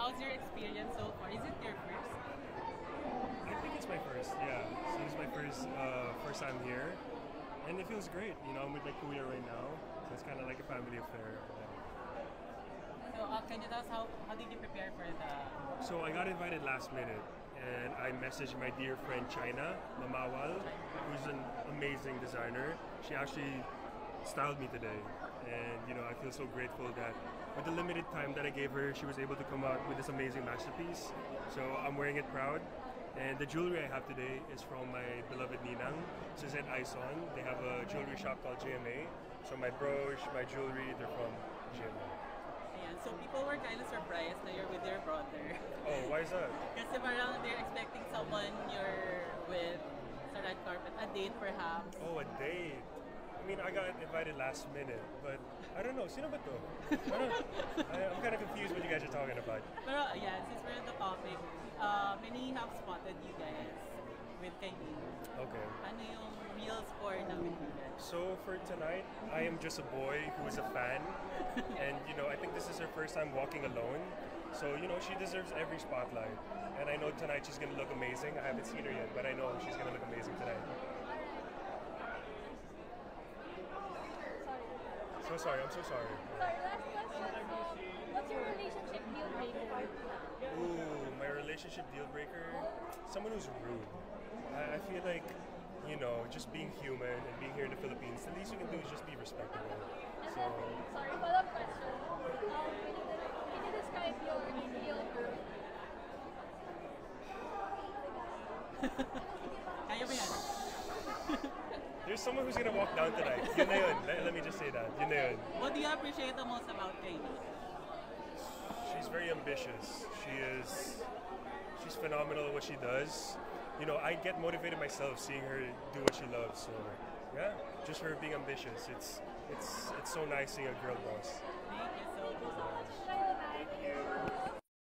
how's your experience so far? Is it your first? I think it's my first. Yeah, so it's my first uh, first time here, and it feels great. You know, I'm with my kuya right now, so it's kind of like a family affair. So uh, can you tell us how, how did you prepare for the? So I got invited last minute, and I messaged my dear friend China Mamawal, who's an amazing designer. She actually styled me today, and you know I feel so grateful that with the limited time that I gave her, she was able to come out with this amazing masterpiece. So I'm wearing it proud. And the jewelry I have today is from my beloved Ninang, Suzette Aison. They have a jewelry shop called GMA. So my brooch, my jewelry, they're from GMA. Ayan, so people were kind of surprised that you're with your brother. Oh, why is that? Kasi parang they're expecting someone you're with sa red carpet, a date perhaps. Oh, a date. I mean, I got invited last minute, but I don't know. Sino ba to? I don't, I, I'm kind of confused what you guys are talking about. Pero yeah, since we're on the topic, uh, many have spotted you guys with Kyline. Okay. Ano yung real score na with you guys? So for tonight, I am just a boy who is a fan, and you know, I think this is her first time walking alone. So you know, she deserves every spotlight, and I know tonight she's gonna look amazing. I haven't seen her yet, but I know she's gonna look amazing tonight. So sorry, I'm so sorry. Sorry, last question. So, what's your relationship deal breaker? Ooh, my relationship deal breaker? Someone who's rude. I, I feel like, you know, just being human and being here in the Philippines, the least you can do is just be respectable. And So, then, sorry, follow-up question. Um, can, you, can you describe your ideal girl? Kaya ba yan? there's someone who's gonna walk down tonight. Yun na yun. Let, let me just say that. Yun na yun. What do you appreciate the most about Kyline? She's very ambitious. She is, she's phenomenal at what she does. You know, I get motivated myself seeing her do what she loves. So, yeah, just her being ambitious. It's, it's, it's so nice seeing a girl boss. Thank you so much.